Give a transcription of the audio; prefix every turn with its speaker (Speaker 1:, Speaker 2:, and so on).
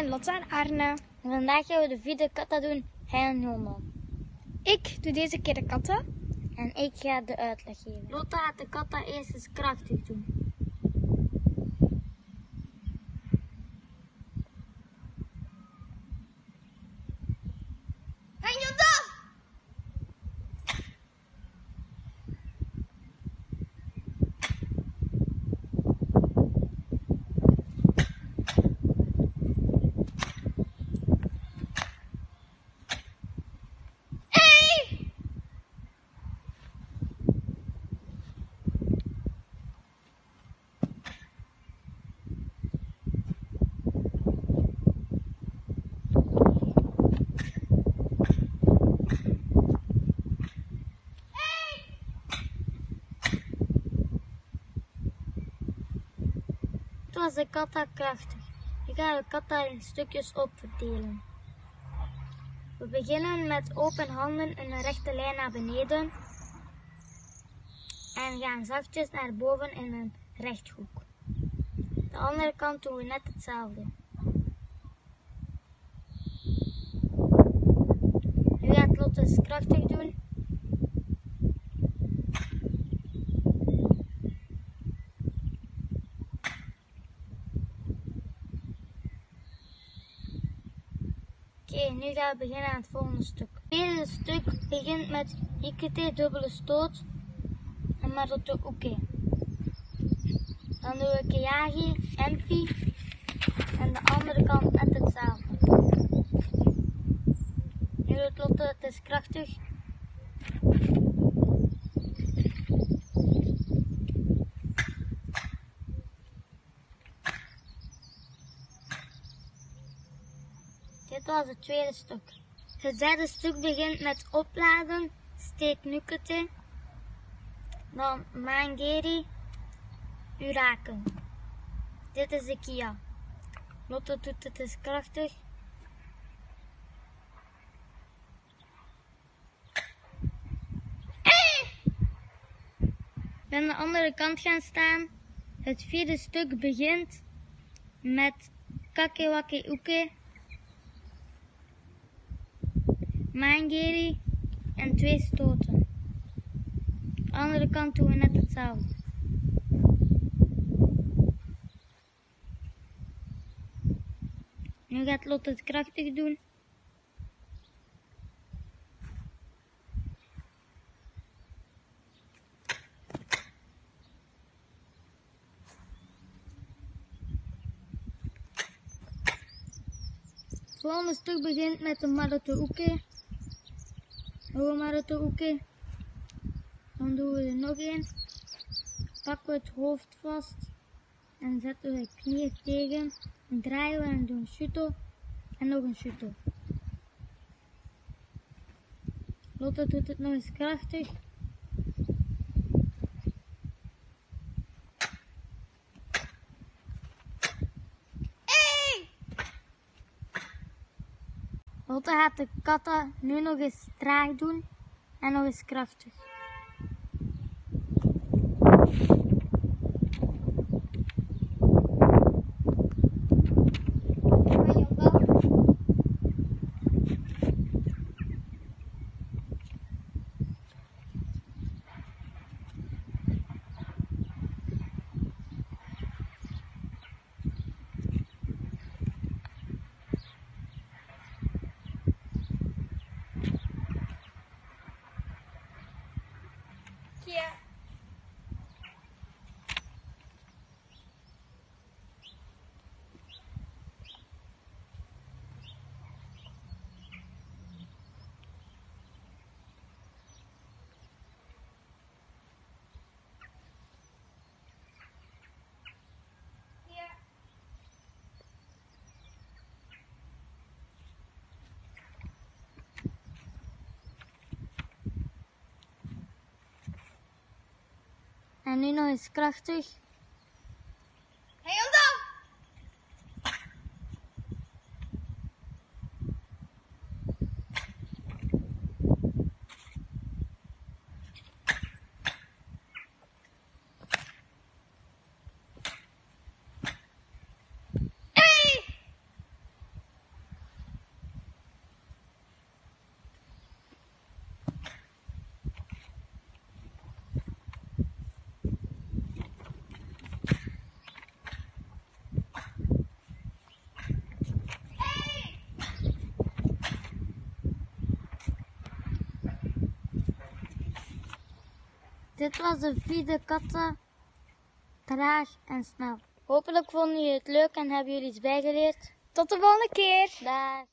Speaker 1: ben Lotte en Arne.
Speaker 2: Vandaag gaan we de vierde kata doen, hij en.
Speaker 1: Ik doe deze keer de katten.
Speaker 2: En ik ga de uitleg geven. Lotte gaat de kata eerst eens krachtig doen. Toen was de kata krachtig. Gaan we de kata in stukjes opverdelen. We beginnen met open handen een rechte lijn naar beneden. En gaan zachtjes naar boven in een rechthoek. De andere kant doen we net hetzelfde. Nu gaat eens krachtig doen. Oké, nu gaan we beginnen aan het volgende stuk. Het tweede stuk begint met Ikete dubbele stoot en Maroto Uke. Dan doen we Keyagi, Enfi en de andere kant net hetzelfde. Nu doet Lotte, het is krachtig. Was het tweede stuk. Het derde stuk begint met opladen, steek nukete, dan mangeri, uraken. Dit is de kia. Lotte doet het is krachtig. Ik ben aan de andere kant gaan staan. Het vierde stuk begint met kakewake uke, Mangeri en twee stoten. De andere kant doen we net hetzelfde. Nu gaat Lotte het krachtig doen. Het volgende stuk begint met de Maratouke. Hoge Maratouke. Dan doen we er nog één. Pakken we het hoofd vast. En zetten we de knieën tegen. En draaien we en doen shuto. En nog een shuto. Lotte doet het nog eens krachtig. Lotte gaat de katten nu nog eens traag doen en nog eens krachtig. En nog eens krachtig. Dit was de vierde katten. Traag en snel. Hopelijk vonden jullie het leuk en hebben jullie iets bijgeleerd.
Speaker 1: Tot de volgende keer.
Speaker 2: Dag.